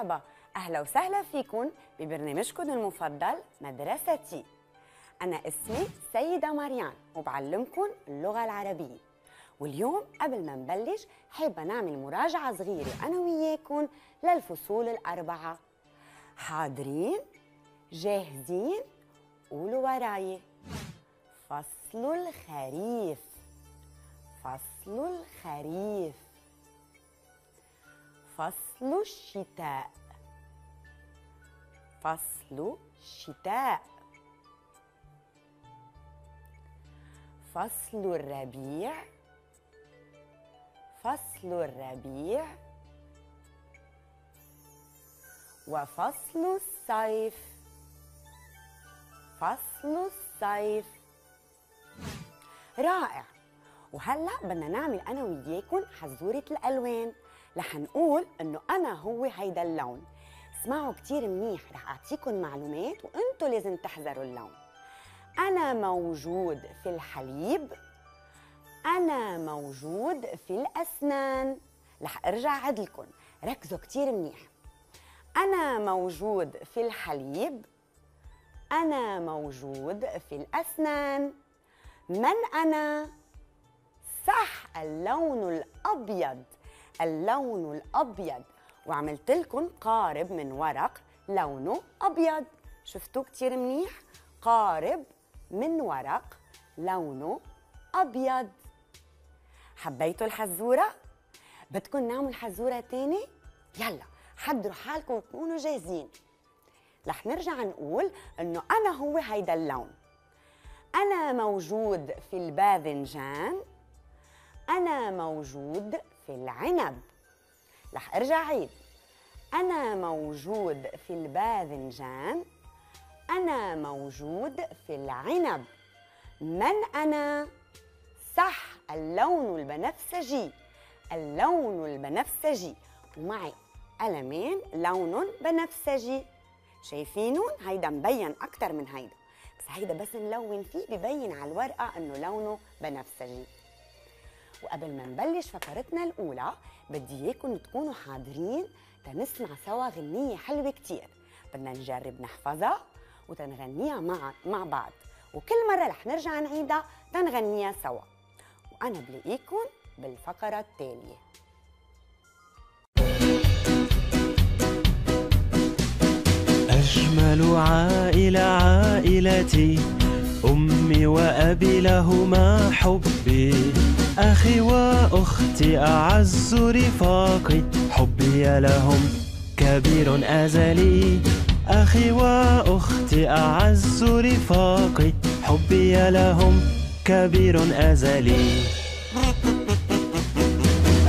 مرحبا. أهلا وسهلا فيكم ببرنامجكم المفضل مدرستي. أنا اسمي سيدة مريان وبعلمكم اللغة العربية. واليوم قبل ما نبلش حابة نعمل مراجعة صغيرة أنا وياكم للفصول الأربعة. حاضرين؟ جاهزين؟ قولوا وراي فصل الخريف. فصل الخريف. فصل الشتاء. فصل الشتاء. فصل الربيع. فصل الربيع. وفصل الصيف. فصل الصيف. رائع. وهلأ بدنا نعمل أنا وياكم حزورة الألوان. رح نقول إنه أنا هو هيدا اللون. اسمعوا كتير منيح رح اعطيكم معلومات وأنتم لازم تحذروا اللون. أنا موجود في الحليب أنا موجود في الأسنان. رح أرجع عدلكم ركزوا كتير منيح. أنا موجود في الحليب أنا موجود في الأسنان. من أنا؟ صح اللون الأبيض. اللون الأبيض. وعملت لكم قارب من ورق لونه أبيض. شفتوا كتير منيح؟ قارب من ورق لونه أبيض. حبيتوا الحزورة؟ بدكم نعمل حزورة تاني؟ يلا حضروا حالكم وكونوا جاهزين. رح نرجع نقول إنه أنا هو هيدا اللون. أنا موجود في الباذنجان. أنا موجود في العنب. رح أرجع عيد. أنا موجود في الباذنجان. أنا موجود في العنب. من أنا؟ صح اللون البنفسجي. اللون البنفسجي. ومعي قلمين لون بنفسجي. شايفينهم هيدا مبين أكثر من هيدا. بس هيدا بس نلون فيه ببين على الورقة إنه لونه بنفسجي. وقبل ما نبلش فقرتنا الأولى بدي إياكم تكونوا حاضرين تنسمع سوا غنية حلوة كتير. بدنا نجرب نحفظها وتنغنيها مع مع بعض. وكل مرة رح نرجع نعيدها تنغنيها سوا. وأنا بلاقيكم بالفقرة التالية. أجمل عائلة عائلتي أمي وأبي لهما حبي. أخي وأختي أعز رفاقي حبي لهم كبير أزلي. أخي وأختي أعز رفاقي حبي لهم كبير أزلي.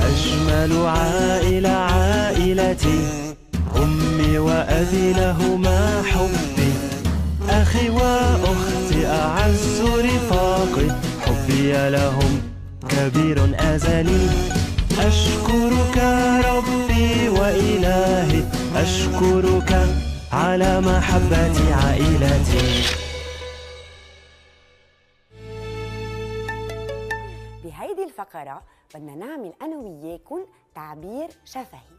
أجمل عائلة عائلتي أمي وأبي لهما حبي. أخي وأختي أعز رفاقي حبي لهم كبير أزلي. أشكرك ربي وإلهي. أشكرك على محبة عائلتي. بهيدي الفقرة بدنا نعمل أنا وياكم تعبير شفهي.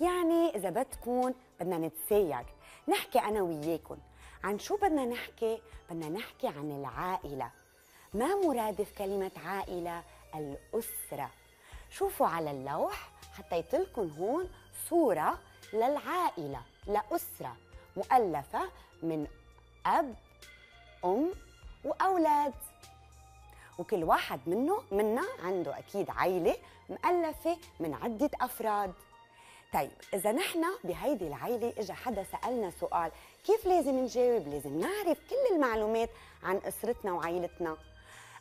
يعني إذا بدكم بدنا نتساير نحكي أنا وياكم عن شو بدنا نحكي؟ بدنا نحكي عن العائلة. ما مرادف كلمة عائلة؟ الأسرة. شوفوا على اللوح حطيت لكم هون صورة للعائلة لأسرة مؤلفة من أب أم وأولاد. وكل واحد منه منا عنده أكيد عائلة مؤلفة من عدة أفراد. طيب إذا نحن بهيدي العائلة إجا حدا سألنا سؤال كيف لازم نجاوب؟ لازم نعرف كل المعلومات عن أسرتنا وعائلتنا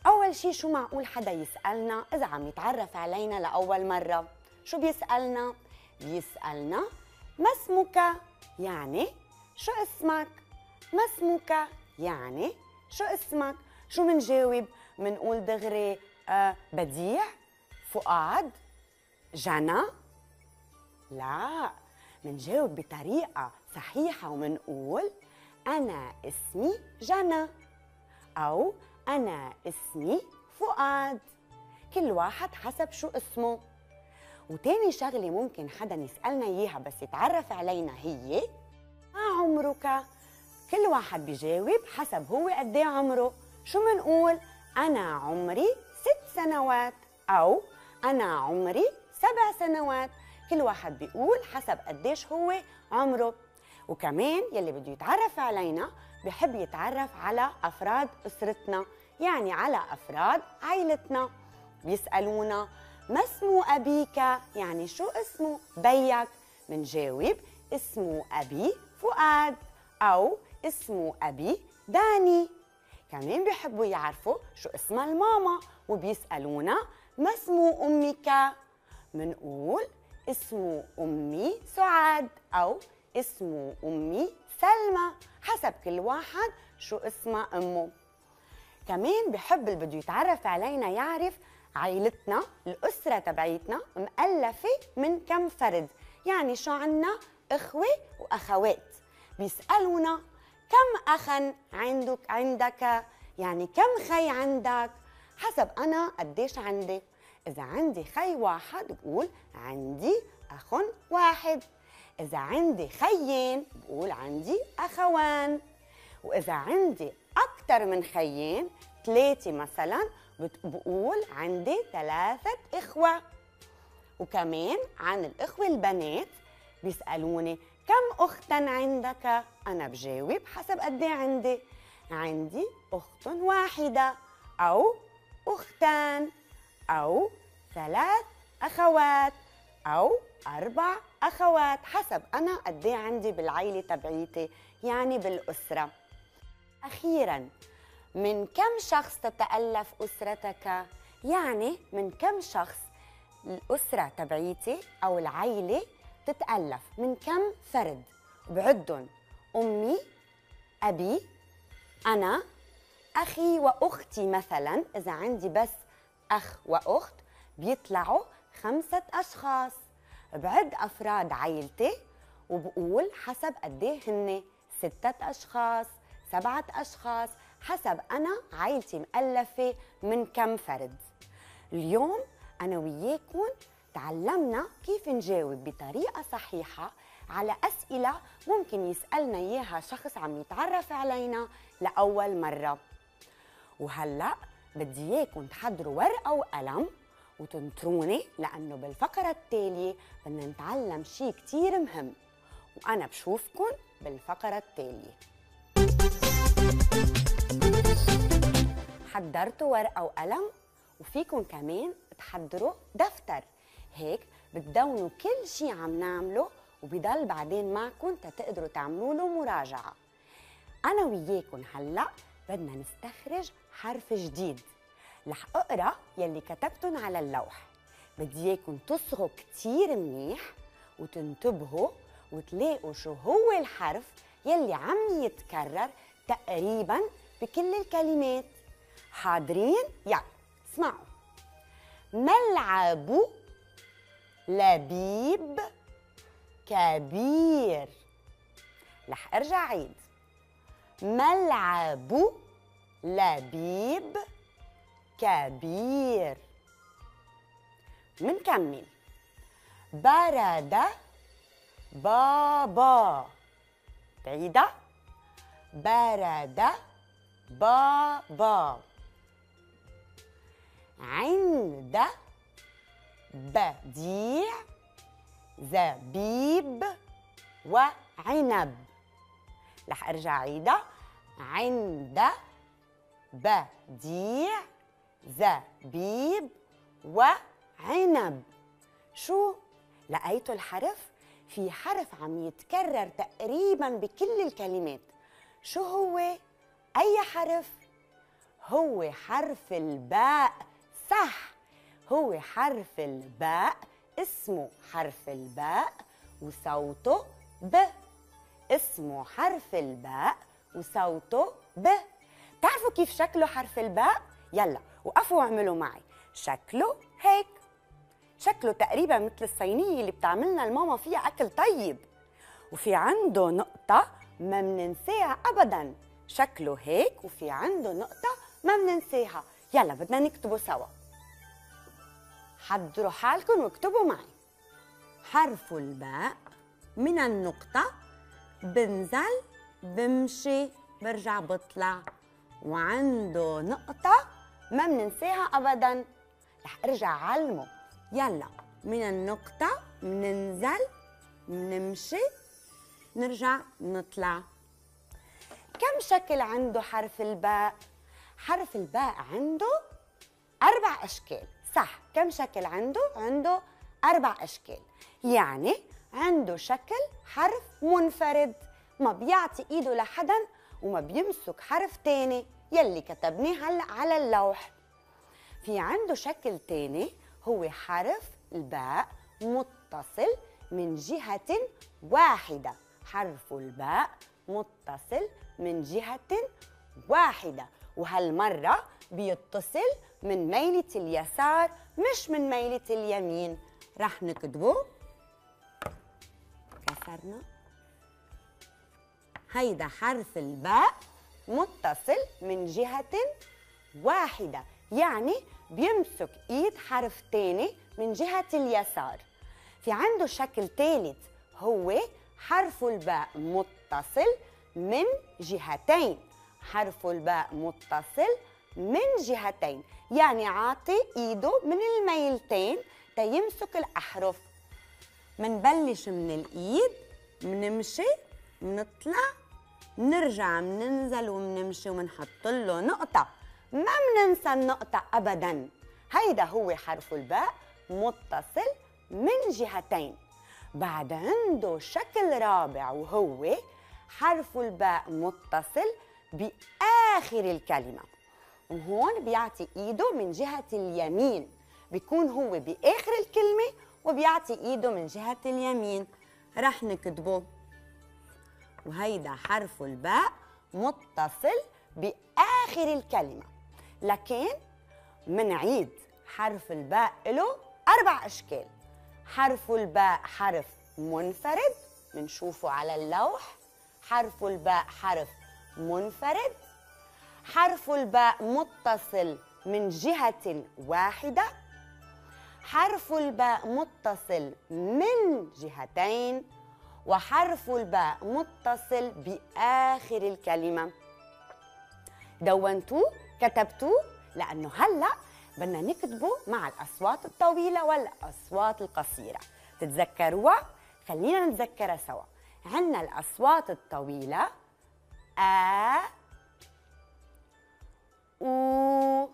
أول شي شو معقول حدا يسألنا إذا عم يتعرف علينا لأول مرة شو بيسألنا؟ بيسألنا ما اسمك؟ يعني شو اسمك؟ ما اسمك؟ يعني شو اسمك؟ شو منجاوب؟ منقول دغري آه بديع فؤاد جنى لا منجاوب بطريقة صحيحة ومنقول أنا اسمي جنى أو أنا اسمي فؤاد. كل واحد حسب شو اسمه. وتاني شغلة ممكن حدا يسألنا إياها بس يتعرف علينا هي. ما عمرك؟ كل واحد بيجاوب حسب هو قد إيه عمره. شو منقول؟ أنا عمري ست سنوات. أو أنا عمري سبع سنوات. كل واحد بيقول حسب قديش هو عمره. وكمان يلي بده يتعرف علينا بحب يتعرف على أفراد أسرتنا يعني على أفراد عائلتنا بيسألونا ما اسم أبيك؟ يعني شو اسمه بيك؟ منجاوب اسمه أبي فؤاد أو اسمه أبي داني كمان بيحبوا يعرفوا شو اسمها الماما وبيسألونا ما اسم أمك؟ منقول اسمه أمي سعاد أو اسمه أمي سلمى حسب كل واحد شو اسمها أمه. كمان بحب اللي بده يتعرف علينا يعرف عائلتنا الأسرة تبعيتنا مؤلفة من كم فرد. يعني شو عنا؟ إخوة وأخوات. بيسألونا كم أخا عندك عندك؟ يعني كم خي عندك؟ حسب أنا قديش عندي. إذا عندي خي واحد بقول عندي أخ واحد. إذا عندي خيين بقول عندي أخوان. وإذا عندي أكثر من خيين ثلاثة مثلا بقول عندي ثلاثة إخوة. وكمان عن الإخوة البنات بيسألوني كم أختا عندك؟ أنا بجاوب حسب قد إيه عندي؟ عندي أخت واحدة أو أختان أو ثلاث أخوات. أو أربع أخوات حسب أنا قد إيه عندي بالعيلة تبعيتي يعني بالأسرة أخيراً من كم شخص تتألف أسرتك؟ يعني من كم شخص الأسرة تبعيتي أو العيلة تتألف من كم فرد؟ بعدهم أمي أبي أنا أخي وأختي مثلا إذا عندي بس أخ وأخت بيطلعوا خمسة أشخاص. بعد أفراد عائلتي وبقول حسب قديه هن ستة أشخاص سبعة أشخاص حسب أنا عائلتي مؤلفة من كم فرد. اليوم أنا وياكم تعلمنا كيف نجاوب بطريقة صحيحة على أسئلة ممكن يسألنا إياها شخص عم يتعرف علينا لأول مرة. وهلأ بدي إياكم تحضروا ورقة وقلم وتنطروني لأنه بالفقرة التالية بدنا نتعلم شيء كتير مهم. وأنا بشوفكن بالفقرة التالية. حضرتوا ورقة وقلم وفيكم كمان تحضروا دفتر. هيك بتدونوا كل شيء عم نعمله وبضل بعدين معكم تتقدروا تعملوا له مراجعة. أنا وياكم هلأ بدنا نستخرج حرف جديد. رح أقرأ يلي كتبتن على اللوح. بدي اياكم تصغوا كتير منيح وتنتبهوا وتلاقوا شو هو الحرف يلي عم يتكرر تقريبا بكل الكلمات. حاضرين؟ يلا اسمعوا. ملعب لبيب كبير. رح أرجع عيد. ملعب لبيب كبير. منكمل برد بابا. بعيدة؟ برد بابا. عند بديع زبيب وعنب. رح أرجع عيدة. عند بديع زبيب وعنب شو؟ لقيتوا الحرف في حرف عم يتكرر تقريبا بكل الكلمات. شو هو؟ أي حرف؟ هو حرف الباء صح. هو حرف الباء اسمه حرف الباء وصوته ب. اسمه حرف الباء وصوته ب. تعرفوا كيف شكله حرف الباء؟ يلا وقفوا واعملوا معي. شكله هيك. شكله تقريبا مثل الصينية اللي بتعملنا الماما فيها أكل طيب. وفي عنده نقطة ما بننساها أبدا. شكله هيك وفي عنده نقطة ما بننساها يلا بدنا نكتبه سوا. حضروا حالكم واكتبوا معي. حرف الباء من النقطة بنزل بمشي برجع بطلع. وعنده نقطة ما بننساها أبدا. رح أرجع علمه يلا من النقطة بننزل بنمشي نرجع نطلع. كم شكل عنده حرف الباء؟ حرف الباء عنده أربع أشكال. صح كم شكل عنده؟ عنده أربع أشكال. يعني عنده شكل حرف منفرد. ما بيعطي إيده لحدا وما بيمسك حرف تاني. يلي كتبناه هلأ على اللوح. في عنده شكل تاني هو حرف الباء متصل من جهة واحدة. حرف الباء متصل من جهة واحدة. وهالمرة بيتصل من ميلة اليسار مش من ميلة اليمين. رح نكتبه. كسرنا. هيدا حرف الباء. متصل من جهة واحدة يعني بيمسك إيد حرف تاني من جهة اليسار. في عنده شكل ثالث هو حرف الباء متصل من جهتين. حرف الباء متصل من جهتين يعني عاطي إيده من الميلتين. تيمسك الأحرف. منبلش من الإيد منمشي منطلع. منرجع مننزل ومنمشي ومنحط له نقطة. ما مننسى النقطة أبدا. هيدا هو حرف الباء متصل من جهتين. بعد عنده شكل رابع وهو حرف الباء متصل بآخر الكلمة. وهون بيعطي إيده من جهة اليمين. بيكون هو بآخر الكلمة وبيعطي إيده من جهة اليمين. رح نكتبه. وهيدا حرف الباء متصل بآخر الكلمة. لكن منعيد حرف الباء له أربع أشكال. حرف الباء حرف منفرد منشوفه على اللوح. حرف الباء حرف منفرد. حرف الباء متصل من جهة واحدة. حرف الباء متصل من جهتين. وحرف الباء متصل بآخر الكلمة. دونتوه كتبتوه لأنه هلأ بدنا نكتبه مع الأصوات الطويلة والأصوات القصيرة. تتذكروها؟ خلينا نتذكرها سوا. عندنا الأصوات الطويلة آ أو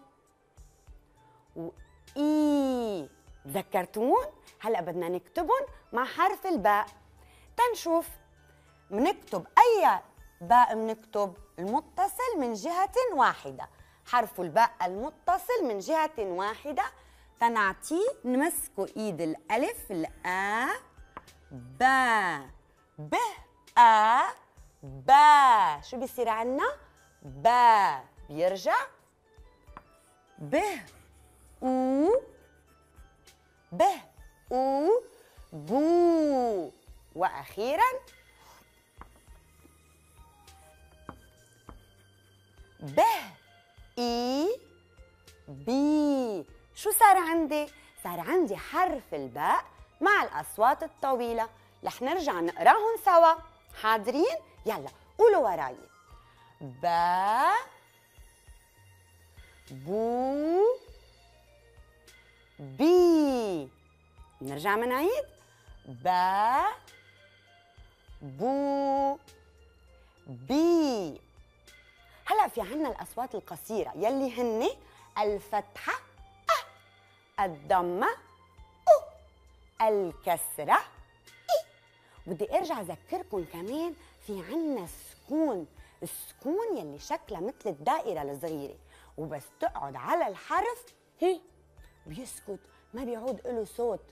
و إي. تذكرتون؟ هلأ بدنا نكتبهم مع حرف الباء. تنشوف. بنكتب أي باء بنكتب المتصل من جهة واحدة. حرف الباء المتصل من جهة واحدة. تنعطيه نمسكه إيد الألف الآ با ب آ با شو بيصير عنا؟ با بيرجع ب أو ب أو بو وأخيرا ب إي بي. شو صار عندي؟ صار عندي حرف الباء مع الأصوات الطويلة. رح نرجع نقراهم سوا. حاضرين؟ يلا قولوا وراي. با بو بي. نرجع منعيد با بو بي. هلا في عنا الأصوات القصيرة يلي هن الفتحة أ الضمة أو الكسرة إي بدي أرجع أذكركم كمان في عنا السكون السكون يلي شكلها مثل الدائرة الصغيرة. وبس تقعد على الحرف هي بيسكت ما بيعود له صوت.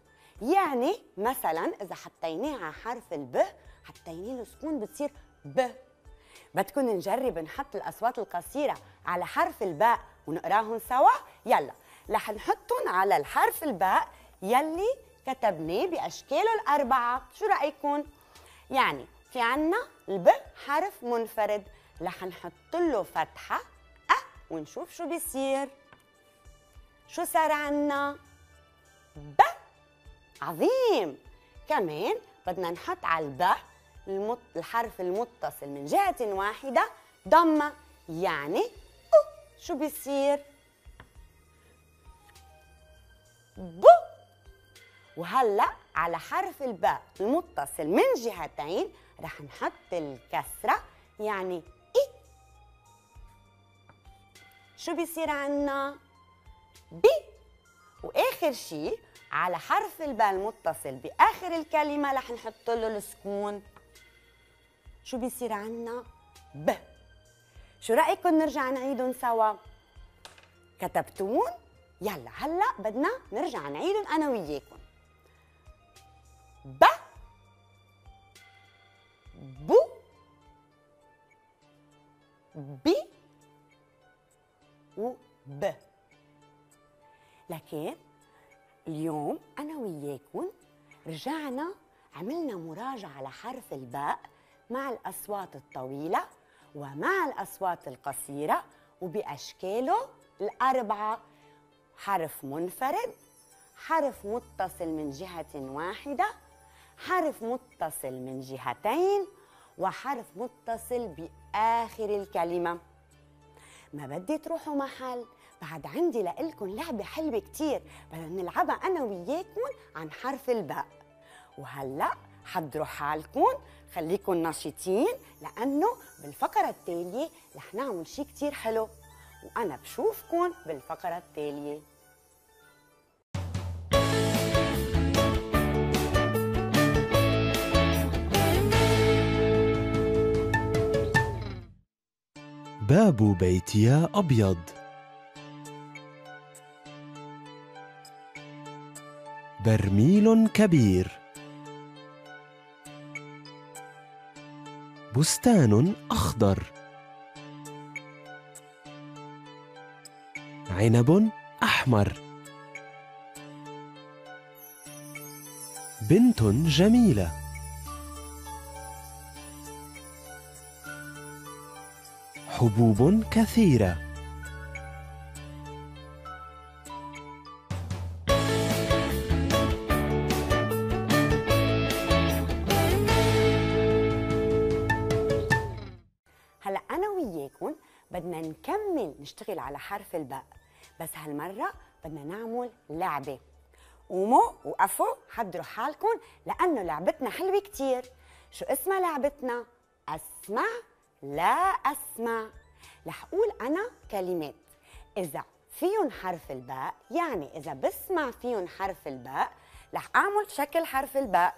يعني مثلا إذا حطيناه على حرف الب له سكون بتصير ب. بدكم نجرب نحط الأصوات القصيرة على حرف الباء ونقراهم سوا. يلا رح نحطهم على الحرف الباء يلي كتبناه بأشكاله الأربعة. شو رأيكم؟ يعني في عنا الب حرف منفرد. رح نحط له فتحة أ ونشوف شو بيصير. شو صار عنا؟ ب. عظيم! كمان بدنا نحط على الباء المط... الحرف المتصل من جهة واحدة ضمة يعني أو. شو بيصير؟ بو وهلأ على حرف الباء المتصل من جهتين رح نحط الكسرة يعني إي. شو بيصير عنا؟ بي وآخر شيء على حرف الباء المتصل بآخر الكلمة رح نحط له السكون. شو بيصير عنا؟ ب. شو رأيكم نرجع نعيدهم سوا؟ كتبتون؟ يلا هلأ بدنا نرجع نعيدهم أنا وياكم. ب. بو بي وب لكن اليوم أنا وياكم رجعنا عملنا مراجعة لحرف الباء مع الأصوات الطويلة ومع الأصوات القصيرة وبأشكاله الأربعة. حرف منفرد حرف متصل من جهة واحدة حرف متصل من جهتين وحرف متصل بآخر الكلمة. ما بدي تروحوا محل بعد عندي لإلكم لعبة حلوة كتير بدنا نلعبها أنا وياكم عن حرف الباء. وهلأ حضروا حالكم. خليكم نشيطين لأنه بالفقرة التالية رح نعمل شي كتير حلو. وأنا بشوفكم بالفقرة التالية. باب بيتي أبيض. برميل كبير. بستان أخضر. عنب أحمر. بنت جميلة. حبوب كثيرة. نشتغل على حرف الباء. بس هالمرة بدنا نعمل لعبة. قوموا وقفوا حضروا حالكم لأنه لعبتنا حلوة كتير. شو اسمها لعبتنا؟ أسمع لا أسمع. رح أقول أنا كلمات. إذا فيهم حرف الباء يعني إذا بسمع فيهم حرف الباء رح أعمل شكل حرف الباء.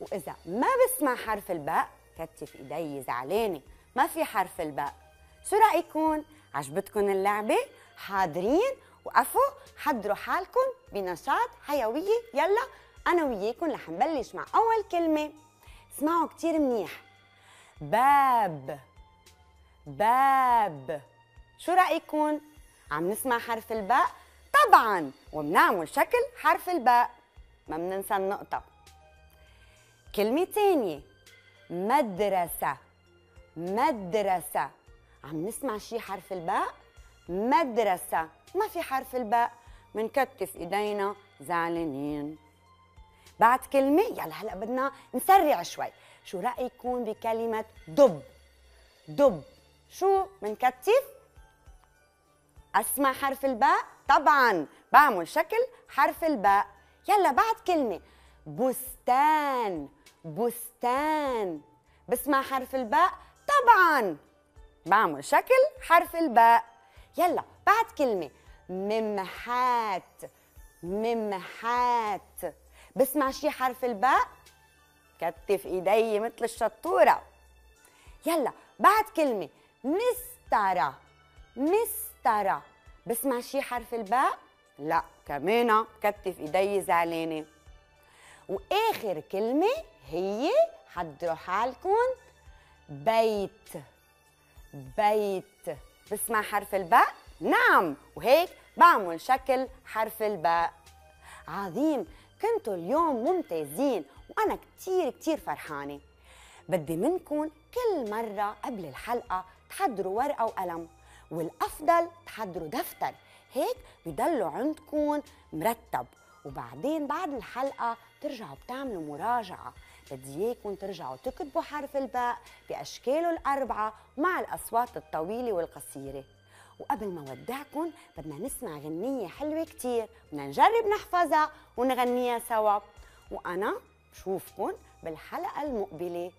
وإذا ما بسمع حرف الباء كتف إيدي زعلانة. ما في حرف الباء. شو رايكم عجبتكم اللعبة؟ حاضرين. وقفوا حضروا حالكم بنشاط حيوية. يلا أنا وياكم رح نبلش مع أول كلمة. اسمعوا كتير منيح. باب. باب. شو رايكم عم نسمع حرف الباء؟ طبعا. وبنعمل شكل حرف الباء. ما بننسى النقطة. كلمة تانية. مدرسة. مدرسة. عم نسمع شي حرف الباء. مدرسة ما في حرف الباء. منكتف إيدينا زعلانين. بعد كلمة يلا هلا بدنا نسرع شوي. شو رأيكم بكلمة دب؟ دب. شو؟ منكتف. أسمع حرف الباء؟ طبعا. بعمل شكل حرف الباء. يلا بعد كلمة. بستان. بستان. بسمع حرف الباء؟ طبعا. بعمل شكل حرف الباء. يلا بعد كلمة. ممحات. ممحات. بسمع شي حرف الباء؟ كتف إيدي مثل الشطورة. يلا بعد كلمة. مسطرة مسطرة بسمع شي حرف الباء؟ لا كمان كتف إيدي زعلانة. وآخر كلمة هي حضروا حالكم. بيت. بيت. بسمع حرف الباء؟ نعم. وهيك بعمل شكل حرف الباء. عظيم. كنتوا اليوم ممتازين وأنا كتير كتير فرحانة. بدي منكم كل مرة قبل الحلقة تحضروا ورقة وقلم والأفضل تحضروا دفتر. هيك بضلوا عندكم مرتب. وبعدين بعد الحلقة ترجعوا بتعملوا مراجعة. بدي اياكم ترجعوا تكتبوا حرف الباء بأشكاله الأربعة مع الأصوات الطويلة والقصيرة. وقبل ما ودعكم بدنا نسمع غنية حلوة كتير. بدنا نجرب نحفظها ونغنيها سوا. وأنا بشوفكن بالحلقة المقبلة.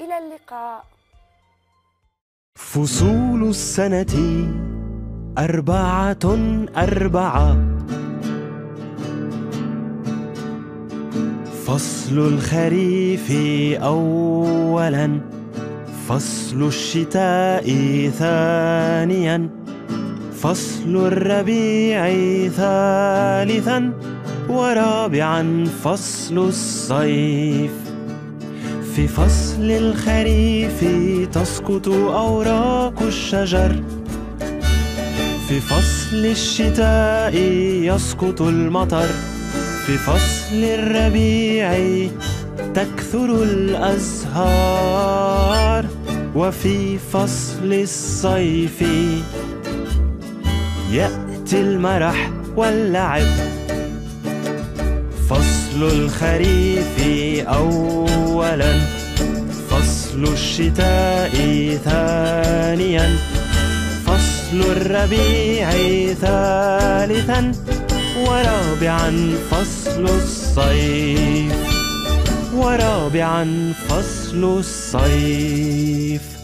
إلى اللقاء. فصول السنة أربعة أربعة. فصل الخريف أولا فصل الشتاء ثانيا فصل الربيع ثالثا ورابعا فصل الصيف. في فصل الخريف تسقط أوراق الشجر في فصل الشتاء يسقط المطر. في فصل الربيع تكثر الأزهار وفي فصل الصيف يأتي المرح واللعب. فصل الخريف أولا فصل الشتاء ثانيا فصل الربيع ثالثا ورابعا فصل الصيف. ورابعا فصل الصيف.